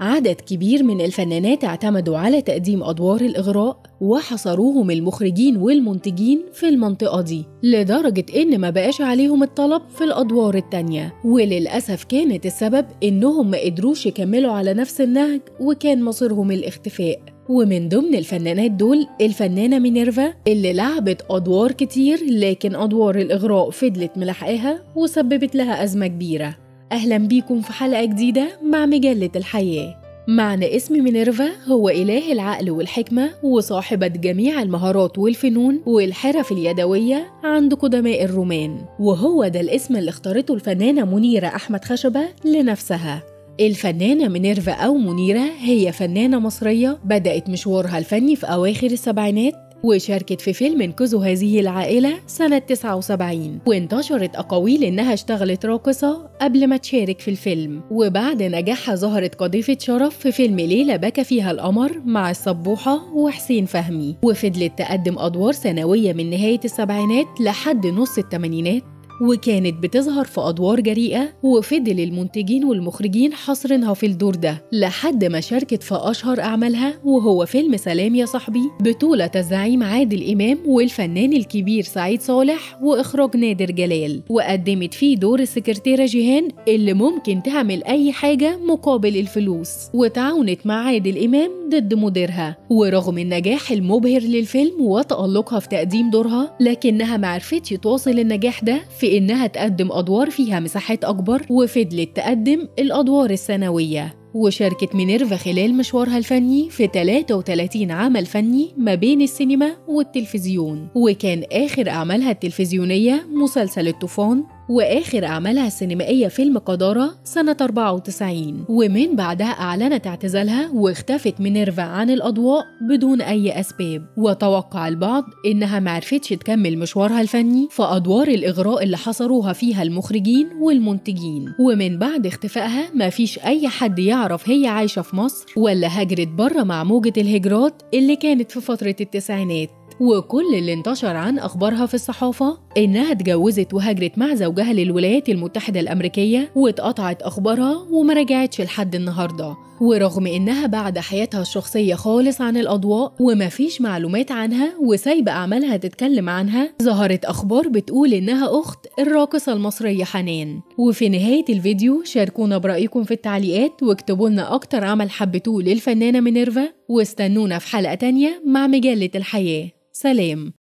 عدد كبير من الفنانات اعتمدوا على تقديم أدوار الإغراء وحصروهم المخرجين والمنتجين في المنطقة دي لدرجة إن ما بقاش عليهم الطلب في الأدوار التانية. وللأسف كانت السبب إنهم ما قدروش يكملوا على نفس النهج وكان مصيرهم الاختفاء. ومن ضمن الفنانات دول الفنانة مينيرفا اللي لعبت أدوار كتير لكن أدوار الإغراء فضلت ملاحقاها وسببت لها أزمة كبيرة. أهلا بيكم في حلقة جديدة مع مجلة الحياة. معنى اسم مينيرفا هو إله العقل والحكمة وصاحبة جميع المهارات والفنون والحرف اليدوية عند قدماء الرومان. وهو ده الاسم اللي اختارته الفنانة منيرة أحمد خشبة لنفسها. الفنانة مينيرفا أو منيرة هي فنانة مصرية بدأت مشوارها الفني في أواخر السبعينات وشاركت في فيلم انقذوا هذه العائلة سنة 79 وانتشرت أقاويل إنها اشتغلت راقصة قبل ما تشارك في الفيلم. وبعد نجاحها ظهرت كضيفة شرف في فيلم ليلة بكى فيها القمر مع الصبوحة وحسين فهمي. وفضلت تقدم أدوار ثانوية من نهاية السبعينات لحد نص الثمانينات. وكانت بتظهر في أدوار جريئة وفضل المنتجين والمخرجين حاصرينها في الدور ده لحد ما شاركت في أشهر أعمالها وهو فيلم سلام يا صاحبي بطولة الزعيم عادل إمام والفنان الكبير سعيد صالح وإخراج نادر جلال. وقدمت فيه دور السكرتيرة جيهان اللي ممكن تعمل أي حاجة مقابل الفلوس. وتعاونت مع عادل إمام ضد مديرها. ورغم النجاح المبهر للفيلم وتألقها في تقديم دورها لكنها معرفتش تواصل النجاح ده في إنها تقدم أدوار فيها مساحات أكبر وفضلت تقدم الأدوار الثانوية وشاركت مينيرفا خلال مشوارها الفني في 33 عمل فني ما بين السينما والتلفزيون. وكان آخر أعمالها التلفزيونية مسلسل الطوفان. وآخر أعمالها السينمائية فيلم قدارة سنة 94 ومن بعدها أعلنت اعتزالها واختفت مينيرفا عن الأضواء بدون أي أسباب. وتوقع البعض إنها معرفتش تكمل مشوارها الفني في أدوار الإغراء اللي حصروها فيها المخرجين والمنتجين. ومن بعد اختفائها مفيش أي حد يعرف هي عايشة في مصر ولا هجرت بره مع موجة الهجرات اللي كانت في فترة التسعينات. وكل اللي انتشر عن أخبارها في الصحافة إنها اتجوزت وهاجرت مع زوجها للولايات المتحدة الأمريكية واتقطعت أخبارها وما رجعتش لحد النهاردة. ورغم إنها بعد حياتها الشخصية خالص عن الأضواء ومفيش معلومات عنها وسايبة أعمالها تتكلم عنها ظهرت أخبار بتقول إنها أخت الراقصة المصرية حنان. وفي نهاية الفيديو شاركونا برأيكم في التعليقات واكتبوا لنا أكتر عمل حبيتوه للفنانة مينيرفا واستنونا في حلقة تانية مع مجلة الحياة. سلام.